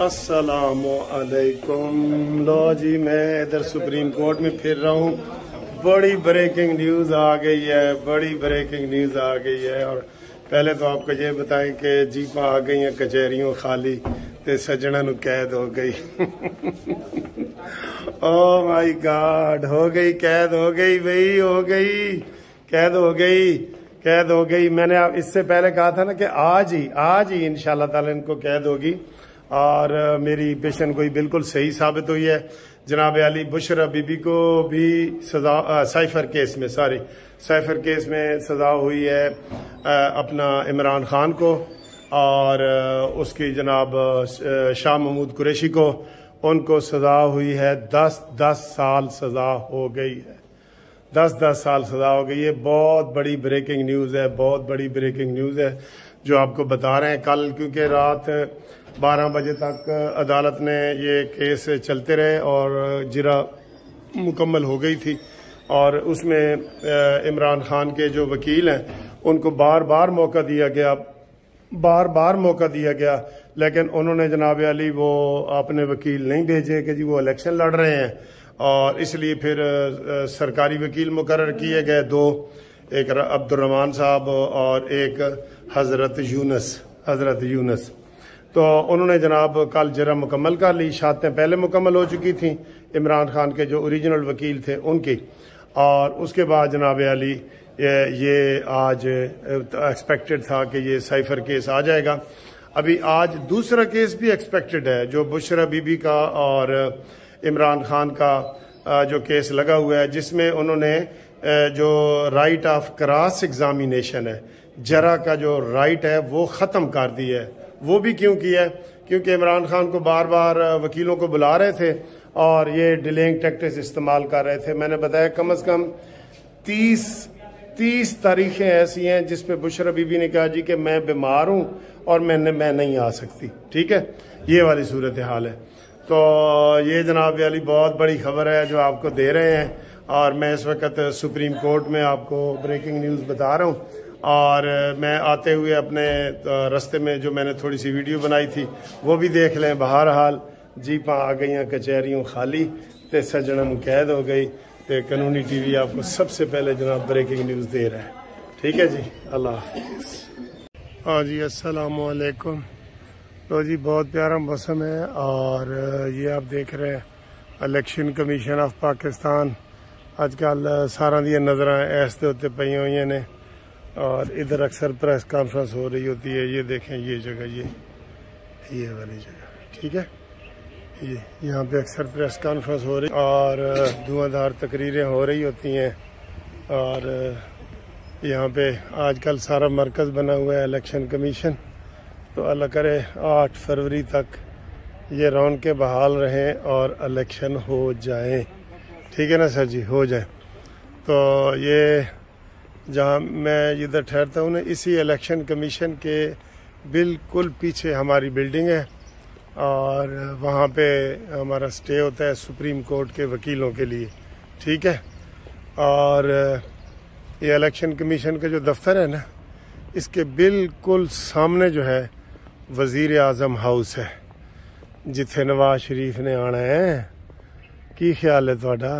असलकुम लो जी मैं इधर सुप्रीम कोर्ट में फिर रहा हूँ। बड़ी ब्रेकिंग न्यूज़ आ गई है, बड़ी ब्रेकिंग न्यूज़ आ गई है। और पहले तो आपको ये बताएँ कि जीपा आ गई हैं कचहरियों खाली, ते सजना नु कैद हो गई। ओ माय गॉड हो गई, कैद हो गई भाई, हो गई, कैद हो गई, कैद हो गई। मैंने आप, इससे पहले कहा था ना कि आज ही आज ही ताला इनको कैद होगी। और मेरी पेशन कोई बिल्कुल सही साबित हुई है। जनाब अली बुशरा बीबी को भी सजा साइफर केस में, सॉरी, साइफर केस में सजा हुई है अपना इमरान खान को और उसकी जनाब शाह महमूद कुरैशी को। उनको सजा हुई है, दस दस साल सजा हो गई है। दस दस साल सजा हो गई है। बहुत बड़ी ब्रेकिंग न्यूज़ है, बहुत बड़ी ब्रेकिंग न्यूज़ है, जो आपको बता रहे हैं कल, क्योंकि रात 12 बजे तक अदालत ने ये केस चलते रहे और जिरा मुकम्मल हो गई थी। और उसमें इमरान खान के जो वकील हैं, उनको बार बार मौका दिया गया बार बार मौका दिया गया, लेकिन उन्होंने जनाब अली, वो अपने वकील नहीं भेजे कि जी वो इलेक्शन लड़ रहे हैं। और इसलिए फिर सरकारी वकील मुकर किए गए दो, एक अब्दुलरमान साहब और एक हज़रत यूनस हज़रत यूनस। तो उन्होंने जनाब कल जरा मुकम्मल कर ली शातें पहले मुकम्मल हो चुकी थी इमरान खान के जो ओरिजिनल वकील थे उनकी। और उसके बाद जनाब अली ये, ये आज एक्सपेक्टेड था कि ये साइफर केस आ जाएगा। अभी आज दूसरा केस भी एक्सपेक्टेड है जो बुशरा बीबी का और इमरान खान का जो केस लगा हुआ है जिसमें उन्होंने जो राइट ऑफ़ क्रॉस एग्जामिनेशन है जरा का जो राइट है वो ख़त्म कर दी है। वो भी क्यों किया? है क्योंकि इमरान खान को बार बार वकीलों को बुला रहे थे और ये डिलेइंग टैक्टिस इस्तेमाल कर रहे थे। मैंने बताया कम अज़ कम तीस तीस तारीखें ऐसी हैं जिस पे बुशरा बीबी ने कहा, जी कि मैं बीमार हूँ और मैंने मैं नहीं आ सकती। ठीक है? ये वाली सूरत हाल है। तो ये जनाब वाली बहुत बड़ी खबर है जो आपको दे रहे हैं और मैं इस वक्त सुप्रीम कोर्ट में आपको ब्रेकिंग न्यूज़ बता रहा हूँ। और मैं आते हुए अपने रास्ते में जो मैंने थोड़ी सी वीडियो बनाई थी, वो भी देख लें। बहर हाल जी जीपा आ गई कचहरियों खाली तो सजनम कैद हो गई तो कानूनी टी वी आपको सबसे पहले जनाब ब्रेकिंग न्यूज़ दे रहा है। ठीक है जी? अल्लाह हाँ जी असलकुम तो जी, बहुत प्यारा मौसम है और ये आप देख रहे हैं, इलेक्शन कमीशन ऑफ़ पाकिस्तान। अजकल सारा दया नज़र इस उत्ते पई हुई ने। और इधर अक्सर प्रेस कॉन्फ्रेंस हो रही होती है, ये देखें, ये जगह, ये ये वाली जगह, ठीक है? ये, यहाँ पे अक्सर प्रेस कॉन्फ्रेंस हो रही, और धुआंधार तकरीरें हो रही होती हैं, और यहाँ पे आजकल सारा मरकज़ बना हुआ है, इलेक्शन कमीशन। तो अल्लाह करे, आठ फरवरी तक ये रौन के बहाल रहें और इलेक्शन हो जाए। ठीक है ना, सर जी? हो जाए। तो ये जहाँ मैं इधर ठहरता हूँ ना, इसी इलेक्शन कमीशन के बिल्कुल पीछे हमारी बिल्डिंग है और वहाँ पे हमारा स्टे होता है सुप्रीम कोर्ट के वकीलों के लिए, ठीक है? और ये इलेक्शन कमीशन का जो दफ्तर है ना, इसके बिल्कुल सामने जो है वज़ीर आज़म हाउस है, जिथे नवाज़ शरीफ ने आना है। की ख्याल है थोड़ा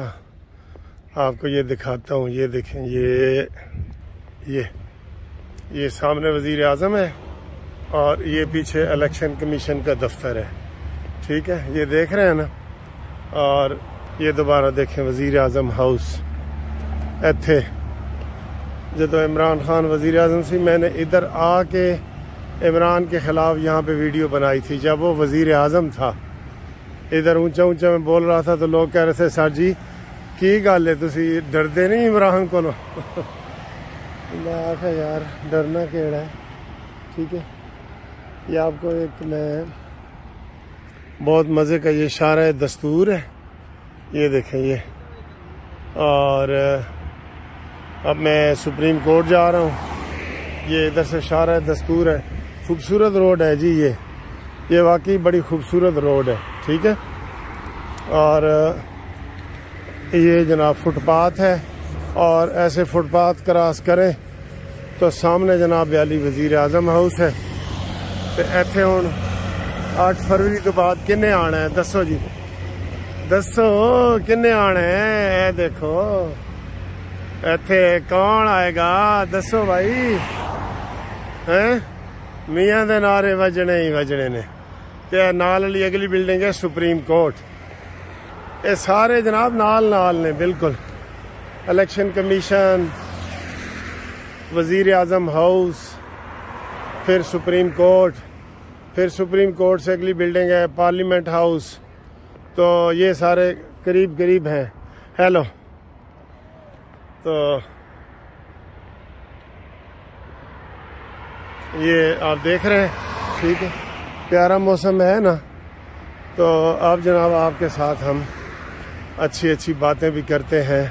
आपको ये दिखाता हूँ, ये देखें, ये ये ये सामने वज़ीर आज़म है और ये पीछे इलेक्शन कमीशन का दफ्तर है। ठीक है? ये देख रहे हैं ना? और ये दोबारा देखें, वज़ीर आज़म हाउस इथे जो इमरान खान वज़ीर आज़म से, मैंने इधर आके इमरान के खिलाफ यहाँ पे वीडियो बनाई थी, जब वो वज़ीर अजम था। इधर ऊँचा ऊँचा में बोल रहा था तो लोग कह रहे थे, सर जी की गल है तुम डरते नहीं इमरान को मैं आखा यार डरना केड़ा है ठीक है ये आपको एक मैं बहुत मज़े का ये शारा दस्तूर है ये देखें ये और अब मैं सुप्रीम कोर्ट जा रहा हूँ ये इधर से शारा दस्तूर है खूबसूरत रोड है जी ये ये वाकई बड़ी खूबसूरत रोड है ठीक है और ये जनाब फुटपाथ है और ऐसे फुटपाथ क्रॉस करें तो सामने जनाब बयाली वजीर आजम हाउस है तो इतने हूँ 8 ਫਰਵਰੀ ਤੋਂ ਬਾਅਦ ਕਿੰਨੇ ਆਣਾ ਹੈ ਦੱਸੋ ਜੀ ਦੱਸੋ ਕਿੰਨੇ ਆਣਾ ਹੈ ਇਹ ਦੇਖੋ ਇੱਥੇ ਕੌਣ ਆਏਗਾ ਦੱਸੋ ਭਾਈ ਹੈ ਮੀਆਂ ਦੇ ਨਾਰੇ ਵਜਣੇ ਹੀ ਵਜਣੇ ਨੇ ਤੇ ਨਾਲ ਵਾਲੀ ਅਗਲੀ ਬਿਲਡਿੰਗ ਹੈ ਸੁਪਰੀਮ ਕੋਰਟ ਇਹ ਸਾਰੇ ਜਨਾਬ ਨਾਲ ਨਾਲ ਨੇ ਬਿਲਕੁਲ इलेक्शन कमीशन वजीर आजम हाउस फिर सुप्रीम कोर्ट फिर सुप्रीम कोर्ट से अगली बिल्डिंग है पार्लियामेंट हाउस तो ये सारे करीब करीब हैं हेलो तो ये आप देख रहे हैं ठीक है प्यारा मौसम है ना तो अब जनाब आपके साथ हम अच्छी अच्छी बातें भी करते हैं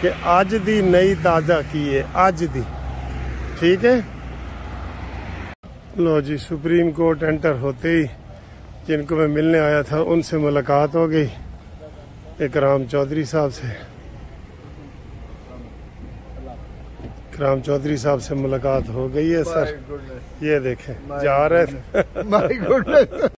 कि आज दी नई ताज़ा की है आज दी। ठीक है? लो जी सुप्रीम कोर्ट एंटर होते ही जिनको मैं मिलने आया था उनसे मुलाकात हो गई एक राम चौधरी साहब से। राम चौधरी साहब से मुलाकात हो गई है सर। ये देखें जा रहे थे।